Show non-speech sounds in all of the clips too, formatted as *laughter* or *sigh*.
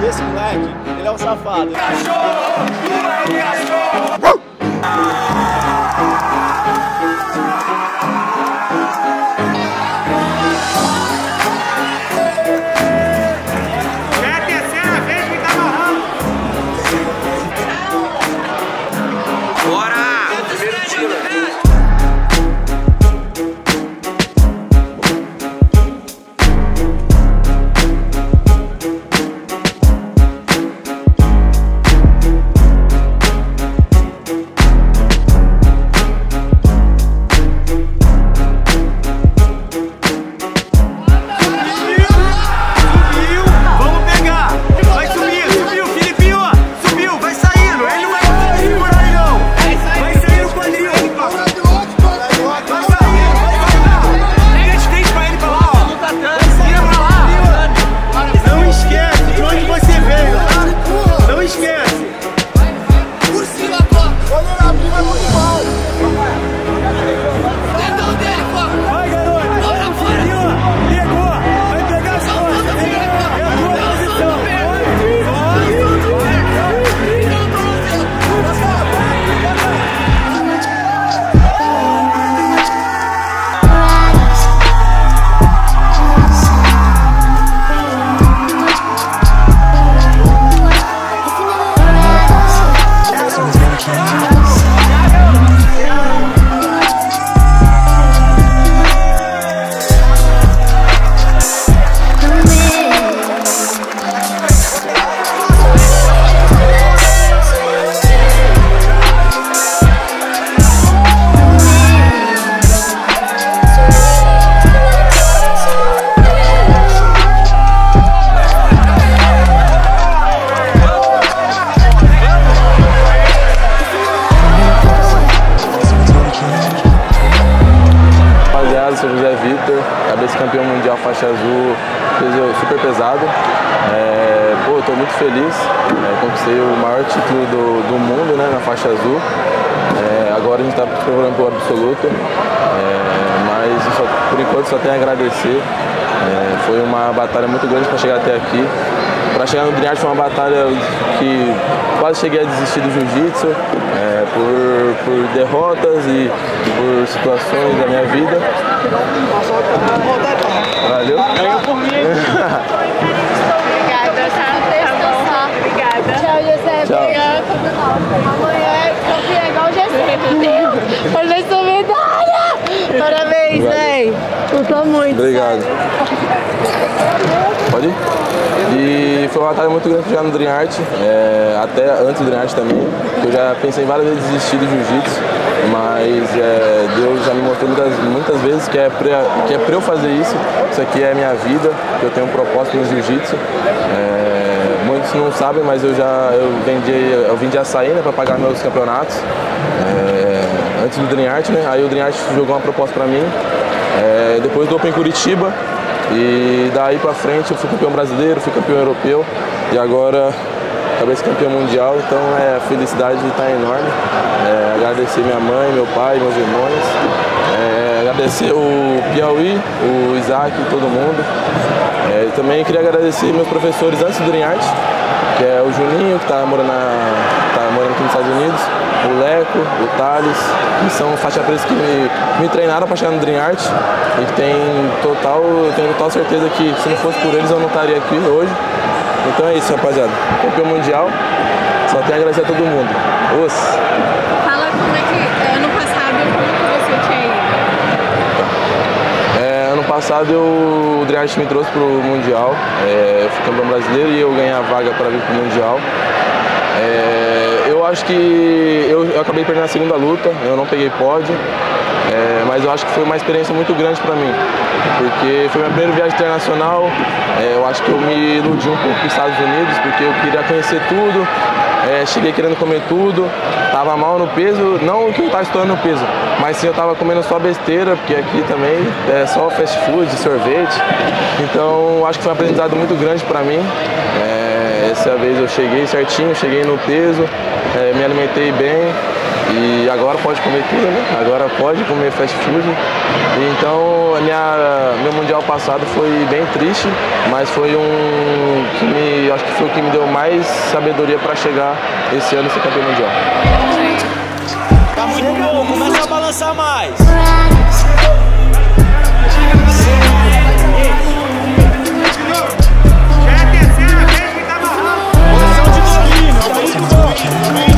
E esse moleque, ele é um safado. Cachorro! Tu é um cachorro! campeão absoluto, é, mas só, por enquanto só tenho a agradecer. É, foi uma batalha muito grande para chegar até aqui. Para chegar no Driarte foi uma batalha que quase cheguei a desistir do jiu-jitsu é, por, por derrotas e por situações da minha vida. Valeu? Ganhou por mim. *laughs* Obrigada, tá? Obrigada. Tchau, José. Tchau. Amanhã é campeã igual o José, *laughs* meu Deus. Olha essa medalha. Parabéns, véi. Gostou muito. Obrigado. Pode ir? E foi uma batalha muito grande já no Dream Art, é, até antes do Dream Art também. Eu já pensei várias vezes em desistir do jiu-jitsu, mas é, Deus já me mostrou muitas, muitas vezes que é, pra, que é pra eu fazer isso. Isso aqui é a minha vida, que eu tenho um propósito no jiu-jitsu. É, muitos não sabem, mas eu já eu vendi, eu vendi açaí né, para pagar meus campeonatos. É, antes do Dream Art, né? Aí o Dream Art jogou uma proposta para mim. É, depois do Open Curitiba, e daí pra frente eu fui campeão brasileiro, fui campeão europeu. E agora ser campeão mundial, então é, a felicidade está enorme. É, agradecer minha mãe, meu pai, meus irmãos, é, agradecer o Piauí, o Isaac, todo mundo. É, também queria agradecer meus professores antes do Dream Art, que é o Juninho, que está morando, na, tá morando aqui nos Estados Unidos, o Leco, o Thales, que são faixa preta que me, me treinaram para chegar no Dream Art e tem total, eu tenho total certeza que se não fosse por eles eu não estaria aqui hoje. Então é isso, rapaziada. Campeão mundial, só tenho a agradecer a todo mundo. Os. Fala como é que ano passado como que você tinha ido? É, ano passado eu, o Dream Art me trouxe pro Mundial, é, eu fui campeão brasileiro e eu ganhei a vaga para vir pro Mundial. É, eu acho que eu, eu acabei perdendo a segunda luta, eu não peguei pódio, é, mas eu acho que foi uma experiência muito grande para mim, porque foi minha primeira viagem internacional, é, eu acho que eu me iludi um pouco com os Estados Unidos, porque eu queria conhecer tudo, é, cheguei querendo comer tudo, tava mal no peso, não que eu tava estourando no peso, mas sim eu tava comendo só besteira, porque aqui também é só fast food, sorvete, então acho que foi um aprendizado muito grande para mim. É, essa vez eu cheguei certinho, cheguei no peso, é, me alimentei bem E agora pode comer tudo, né? Agora pode comer fast food. E então, minha, meu mundial passado foi bem triste, mas foi um que me, acho que foi o que me deu mais sabedoria para chegar esse ano e ser campeão mundial. Tá muito bom, começa a balançar mais. Posição de domínio, é muito bom.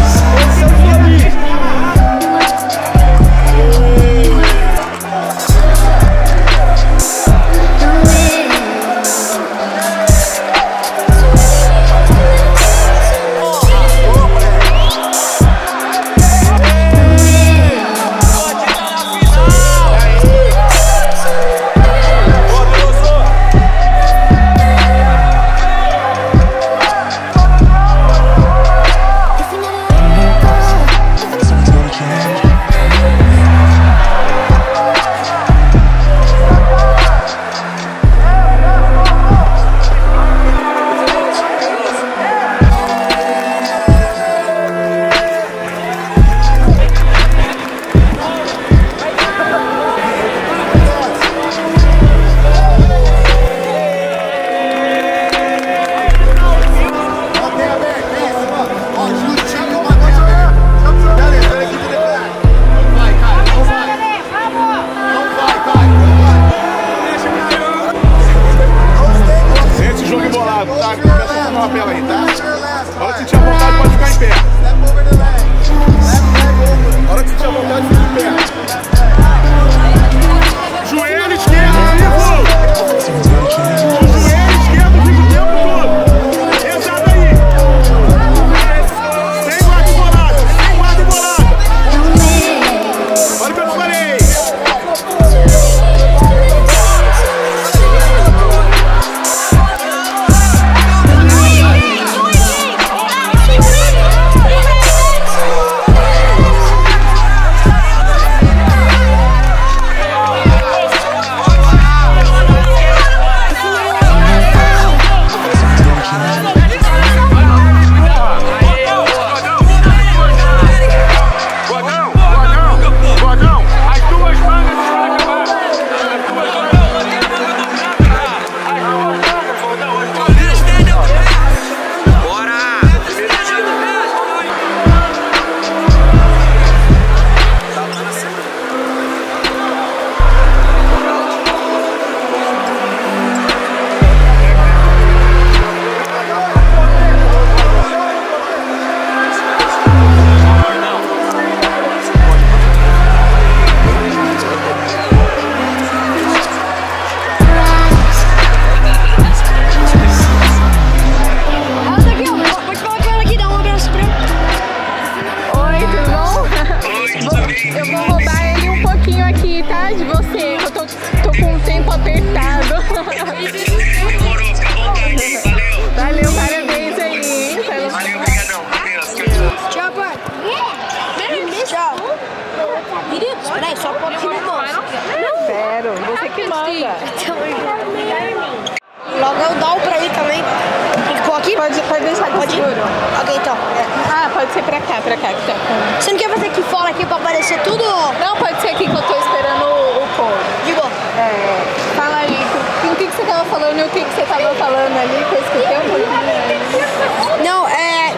Cá, pra cá. Que tá com... Você não quer fazer aqui fora aqui pra aparecer tudo Não, pode ser aqui que eu tô esperando o, o pôr. de boa? É, fala aí, o que, que você tava falando e o que, que você tava falando ali, que eu escutei um pouquinho. Não, é.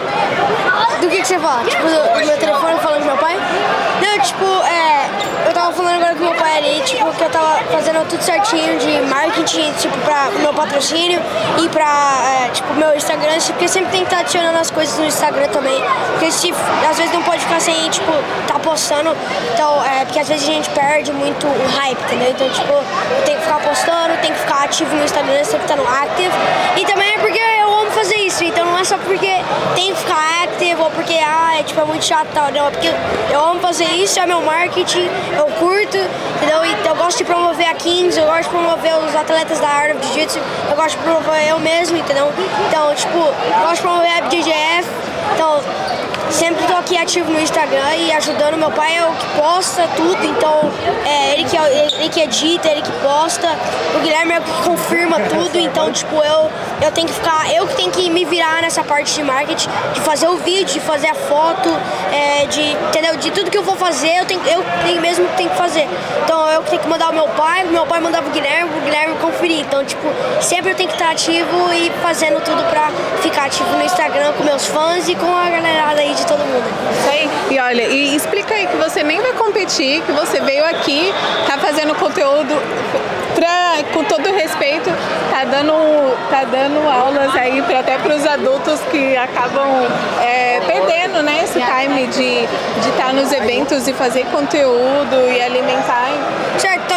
Do que, que você fala? Tipo, do, do meu telefone falando com meu pai? Não, tipo, é. Eu tava falando agora com meu tipo, que eu tava fazendo tudo certinho de marketing, tipo, pra meu patrocínio e pra, é, tipo, meu Instagram, porque sempre tem que estar adicionando as coisas no Instagram também. Porque se, às vezes não pode ficar sem, tipo, tá postando. Então, é, porque às vezes a gente perde muito o hype, entendeu? Então, tipo, tenho que ficar postando, tenho que ficar ativo no Instagram, sempre tá no active. E também é porque fazer isso, então não é só porque tem que ficar active ou porque, ah, é, tipo, é muito chato tal, não. É porque eu amo fazer isso, é meu marketing, eu curto, entendeu? E eu gosto de promover a Kings, eu gosto de promover os atletas da Art of Jiu-Jitsu, eu gosto de promover eu mesmo, entendeu? Então, tipo, eu gosto de promover a BJJF, então sempre tô aqui ativo no Instagram e ajudando meu pai é o que posta tudo, então é ele que, ele que edita, ele que posta, o Guilherme é o que confirma tudo, então tipo eu eu tenho que ficar, eu que tenho que me virar nessa parte de marketing, de fazer o vídeo, de fazer a foto, é, de, entendeu? De tudo que eu vou fazer, eu tenho, eu mesmo que tenho que fazer. Então eu que tenho que mandar o meu pai, meu pai mandava o Guilherme, o Guilherme conferir. Então, tipo, sempre eu tenho que estar ativo e fazendo tudo pra ficar ativo no Instagram com meus fãs e com a galerada aí de todo mundo. Isso aí. E olha, e explica aí que você nem vai competir, que você veio aqui, tá fazendo conteúdo pra, com todo respeito, tá dando, tá dando aulas aí pra, até para os adultos que acabam é, perdendo né, esse time de estar nos eventos e fazer conteúdo e alimentar.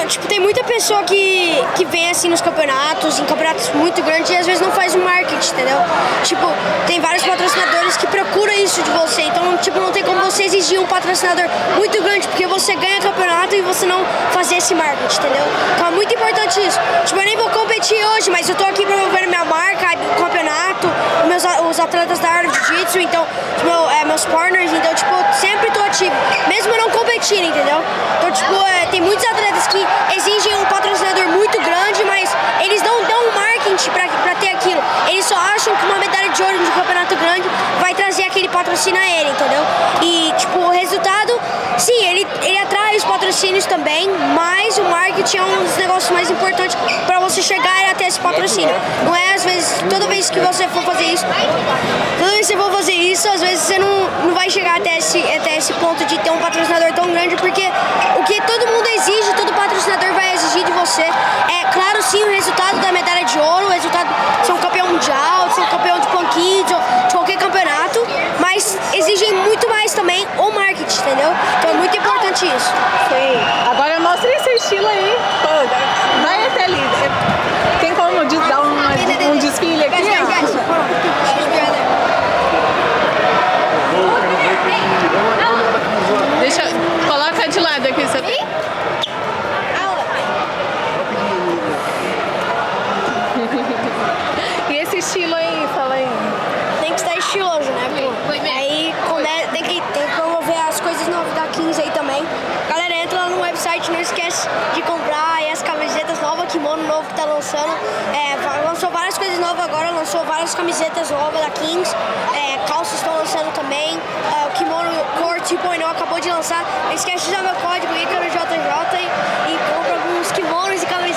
Tipo, tem muita pessoa que, que vem assim nos campeonatos, em campeonatos muito grandes e às vezes não faz o marketing, entendeu? Tipo, tem vários patrocinadores que procuram isso de você, então, tipo, não tem como você exigir um patrocinador muito grande, porque você ganha campeonato e você não fazer esse marketing, entendeu? Então é muito importante isso. Tipo, eu nem vou competir hoje, mas eu tô aqui promovendo minha marca, campeonato, meus, os atletas da área de jiu-jitsu, então, meu, é, meus partners, então, tipo, eu sempre tô ativo, mesmo não competindo, entendeu? Então, tipo, é, tem muitos atletas que exigem um patrocinador muito grande, mas eles não dão marketing pra ter aquilo. Eles só acham que uma medalha de ouro de um campeonato grande vai trazer aquele patrocínio a ele, entendeu? E, tipo, o resultado, sim, ele, ele atrai patrocínios também, mas o marketing é um dos negócios mais importantes pra você chegar até esse patrocínio. Não é, às vezes, toda vez que você for fazer isso, toda vez que você for fazer isso, às vezes você não, não vai chegar até esse, até esse ponto de ter um patrocinador tão grande, porque o que todo mundo exige, todo patrocinador vai exigir de você. É claro, sim, o resultado da medalha de ouro, o resultado de ser um campeão mundial, de ser um campeão de qualquer campeonato, exigem muito mais também o marketing, entendeu? Então é muito importante isso. Sim. Agora mostra esse estilo aí. Pô, vai até ali. Tem como de- dar uma- um desfile aqui? ó? Deixa, coloca de lado aqui. Você... E esse estilo aí, fala aí. Tem que estar estiloso, né? Pô? Aí come- tem, que, tem que promover as coisas novas da 15 aí também. Galera, entra lá no website, não esquece de comprar aí as camisetas novas, kimono novo que tá lançando. É, va- lançou várias coisas novas agora, lançou várias camisetas novas da Kings. É, calças estão lançando também. É, o kimono Core 2.0 acabou de lançar. Não esquece de usar meu código ICAROJJ e, e compra alguns kimonos e camisetas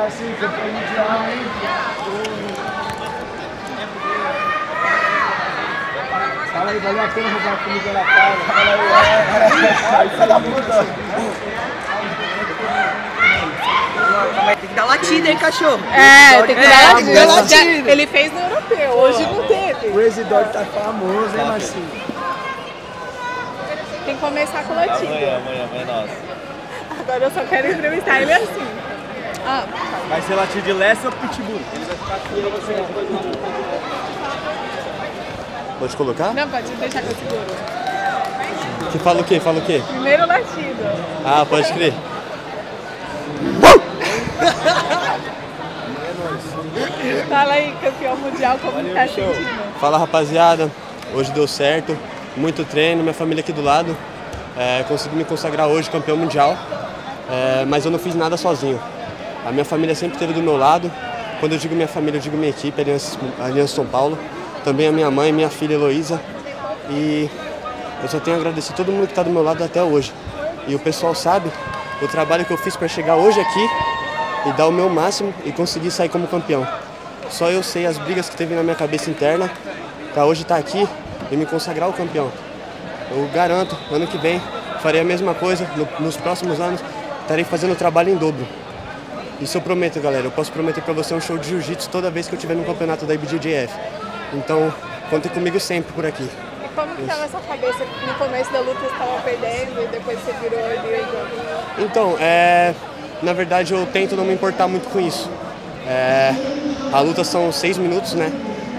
vai ser campeão hein? Fala aí, valeu a pena jogar comigo na casa. Fala aí, é. Da puta. Tem que dar latida, hein, cachorro? É, tem que dar é, latida. Latida. Ele fez no europeu, hoje não teve. O Crazy tá famoso, hein, Marcinho? Tem que começar com latida. Amanhã, amanhã, amanhã, é nossa. Agora eu só quero entrevistar ele assim. Ah, Vai ser latido de Leste ou Pitbull? Pode colocar? não, pode deixar que eu seguro. Que fala o quê? Fala o quê? Primeiro latido. Ah, pode crer. Fala aí, campeão mundial, como que tá sentindo? Fala rapaziada, hoje deu certo, muito treino, minha família aqui do lado. É, consegui me consagrar hoje campeão mundial, é, mas eu não fiz nada sozinho. A minha família sempre esteve do meu lado. Quando eu digo minha família, eu digo minha equipe, Aliança, Aliança São Paulo. Também a minha mãe, minha filha Heloísa. E eu só tenho a agradecer todo mundo que está do meu lado até hoje. E o pessoal sabe o trabalho que eu fiz para chegar hoje aqui e dar o meu máximo e conseguir sair como campeão. Só eu sei as brigas que teve na minha cabeça interna para hoje estar aqui e me consagrar o campeão. Eu garanto, ano que vem farei a mesma coisa, no- nos próximos anos estarei fazendo o trabalho em dobro. Isso eu prometo, galera. Eu posso prometer para você um show de jiu-jitsu toda vez que eu estiver no campeonato da IBJJF. Então, contem comigo sempre por aqui. E como que tava a sua cabeça? No começo da luta você estava perdendo e depois você virou ali? Então, é, na verdade eu tento não me importar muito com isso. É, a luta são seis minutos, né?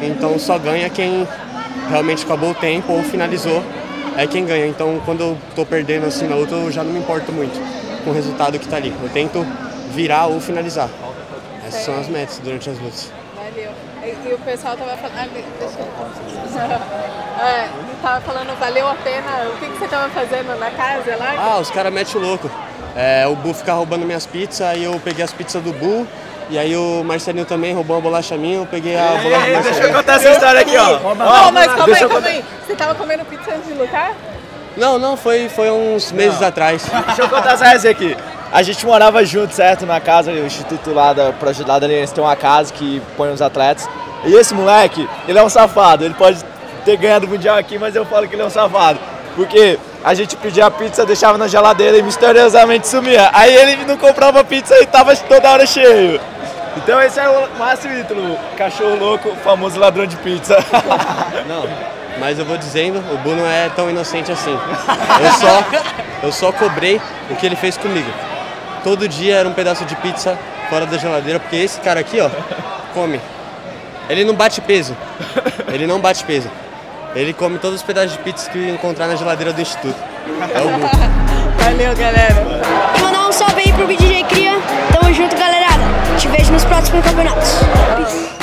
Então só ganha quem realmente acabou o tempo ou finalizou, é quem ganha. Então quando eu tô perdendo assim na luta eu já não me importo muito com o resultado que tá ali. Eu tento virar ou finalizar. Essas são as metas durante as lutas. Valeu. E, e o pessoal tava falando. Ah, deixa eu. *laughs* é, tava falando, valeu a pena. O que, que você tava fazendo na casa lá? Ah, os caras metem o louco. É, o Bu fica roubando minhas pizzas, aí eu peguei as pizzas do Bu, e aí o Marcelinho também roubou uma bolacha minha, eu peguei a bolacha do Deixa eu contar essa história aqui, ó. Não, mas calma aí, calma aí. Você tava comendo pizza antes de lutar? Não, não, foi, foi uns meses atrás. Deixa eu contar essa resenha aqui. A gente morava junto, certo? Na casa, o Instituto lá da Projeto da Aliança tem uma casa que põe os atletas. E esse moleque, ele é um safado. Ele pode ter ganhado o Mundial aqui, mas eu falo que ele é um safado. Porque a gente pedia pizza, deixava na geladeira e misteriosamente sumia. Aí ele não comprava pizza e tava toda hora cheio. Então esse é o Márcio Ítalo, cachorro louco, famoso ladrão de pizza. *laughs* Não, mas eu vou dizendo, o Bu não é tão inocente assim. Eu só, eu só cobrei o que ele fez comigo. Todo dia era um pedaço de pizza fora da geladeira, porque esse cara aqui, ó, come. Ele não bate peso. Ele não bate peso. Ele come todos os pedaços de pizza que encontrar na geladeira do instituto. É o Bu. Valeu, galera. E mandar um salve aí pro BDJ Cria. Tamo junto, galerada. Te vejo nos próximos campeonatos. Peace.